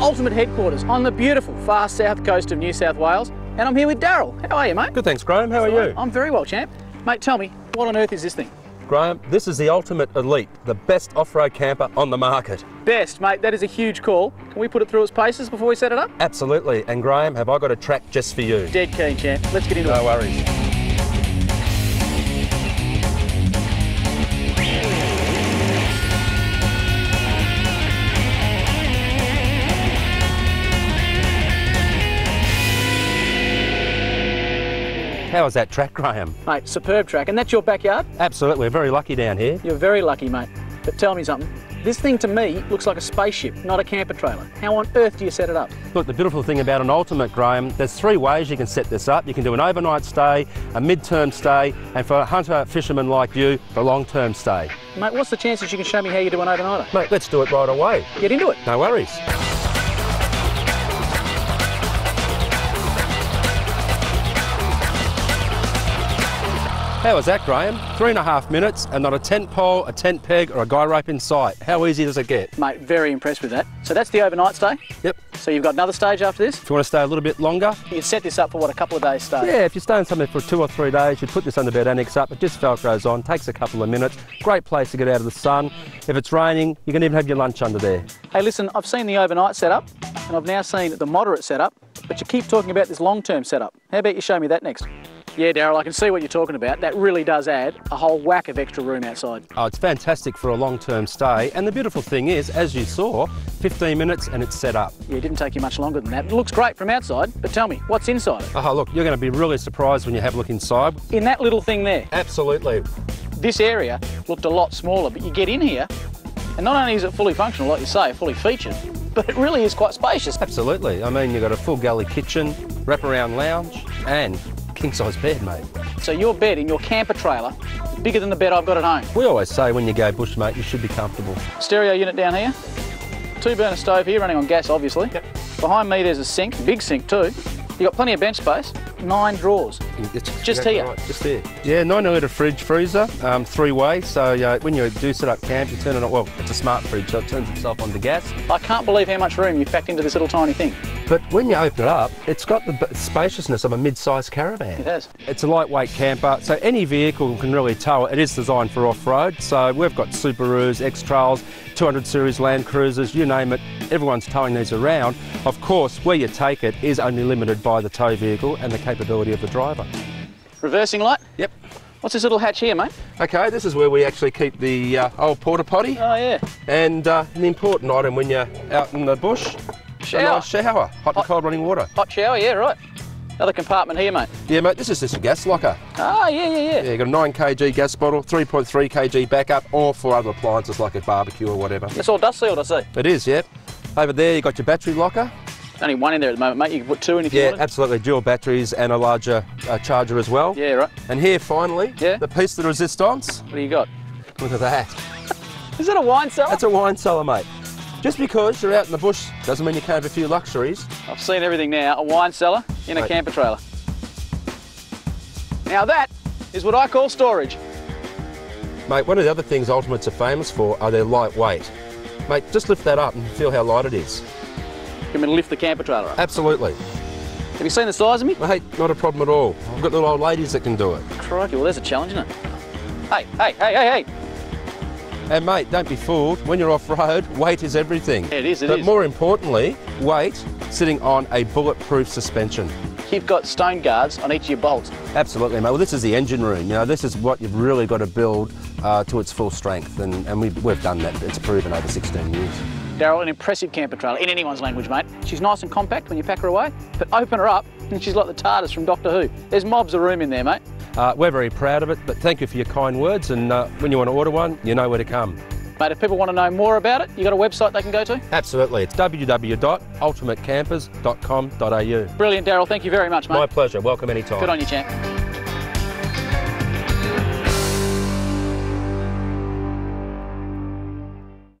Ultimate headquarters on the beautiful far south coast of New South Wales. And I'm here with Daryl. How are you, mate? Good, thanks, Graham. How are you? I'm very well, champ. Mate, tell me, what on earth is this thing? Graham, this is the Ultimate Elite, the best off-road camper on the market. Best, mate. That is a huge call. Can we put it through its paces before we set it up? Absolutely. And Graham, have I got a track just for you? Dead keen, champ. Let's get into No it. worries. How is that track, Graham? Mate, superb track. And that's your backyard? Absolutely, we're very lucky down here. You're very lucky, mate. But tell me something. This thing to me looks like a spaceship, not a camper trailer. How on earth do you set it up? Look, the beautiful thing about an Ultimate, Graham, there's three ways you can set this up. You can do an overnight stay, a mid-term stay, and for a hunter fisherman like you, a long-term stay. Mate, what's the chances you can show me how you do an overnighter? Mate, let's do it right away. Get into it. No worries. How was that, Graham? Three and a half minutes and not a tent pole, a tent peg or a guy rope in sight. How easy does it get? Mate, very impressed with that. So that's the overnight stay. Yep. So you've got another stage after this. If you want to stay a little bit longer, You can set this up for what, a couple of days stay? yeah, if you're staying somewhere for two or three days, you'd put this under bed annex up. It just velcros on, takes a couple of minutes. Great place to get out of the sun. If it's raining, you can even have your lunch under there. Hey, listen, I've seen the overnight setup and I've now seen the moderate setup, but you keep talking about this long-term setup. How about you show me that next? Yeah, Daryl, I can see what you're talking about. That really does add a whole whack of extra room outside. Oh, it's fantastic for a long-term stay. And the beautiful thing is, as you saw, 15 minutes and it's set up. Yeah, it didn't take you much longer than that. It looks great from outside, but tell me, what's inside it? Oh, look, you're going to be really surprised when you have a look inside. In that little thing there, Absolutely. this area looked a lot smaller, but you get in here, and not only is it fully functional, like you say, fully featured, but it really is quite spacious. Absolutely. I mean, you've got a full galley kitchen, wraparound lounge, and king-size bed, mate. So your bed in your camper trailer is bigger than the bed I've got at home. We always say when you go bush, mate, you should be comfortable. Stereo unit down here, two burner stove here running on gas obviously. Yep. Behind me there's a sink, big sink too. You've got plenty of bench space, nine drawers. It's Just here? Right, just there. Yeah, 90 litre fridge freezer, um, three way. So uh, when you do set up camp, you turn it on. Well, it's a smart fridge, so it turns itself on to gas. I can't believe how much room you packed into this little tiny thing. But when you open it up, it's got the spaciousness of a mid-sized caravan. It has. It's a lightweight camper, so any vehicle can really tow it. It is designed for off-road, so we've got Subarus, X-Trails, 200 series Land Cruisers, you name it, everyone's towing these around. Of course, where you take it is only limited by the tow vehicle and the capability of the driver. Reversing light. Yep. What's this little hatch here, mate? Okay, this is where we actually keep the uh, old porta potty Oh yeah, and uh, an important item when you're out in the bush, a nice shower, hot and cold running water. Hot shower, yeah, right. Another compartment here, mate. Yeah, mate, this is just a gas locker. Ah, yeah, yeah, yeah. Yeah, you've got a 9 kg gas bottle, 3.3 kg backup, or for other appliances like a barbecue or whatever. It's all dust sealed, I see. It is, yep. Over there, you've got your battery locker. Only one in there at the moment, mate. You can put two in if you Yeah, absolutely, dual batteries and a larger uh, charger as well. Yeah, right. And here, finally, Yeah. the piece de resistance. What do you got? Look at that. Is that a wine cellar? That's a wine cellar, mate. Just because you're out in the bush doesn't mean you can't have a few luxuries. I've seen everything now. A wine cellar in a Right. camper trailer. Now that is what I call storage. Mate, one of the other things Ultimates are famous for are their lightweight. Mate, just lift that up and feel how light it is. You mean lift the camper trailer up? Absolutely. Have you seen the size of me? Mate, not a problem at all. I've got little old ladies that can do it. Crikey, well there's a challenge, isn't it? Hey, hey, hey, hey, hey. And mate, don't be fooled. When you're off-road, weight is everything. Yeah, it is, it but is. more importantly, weight sitting on a bulletproof suspension. You've got stone guards on each of your bolts. Absolutely, mate. Well, this is the engine room. You know, this is what you've really got to build uh, to its full strength, and, and we've, we've done that. It's proven over 16 years. Daryl, an impressive camper trailer in anyone's language, mate. She's nice and compact when you pack her away, but open her up and she's like the TARDIS from Doctor Who. There's mobs of room in there, mate. Uh, we're very proud of it, but thank you for your kind words. And uh, when you want to order one, you know where to come. Mate, if people want to know more about it, you got a website they can go to? Absolutely. It's www.ultimatecampers.com.au. Brilliant, Daryl. Thank you very much, mate. My pleasure. Welcome anytime. Good on you, champ.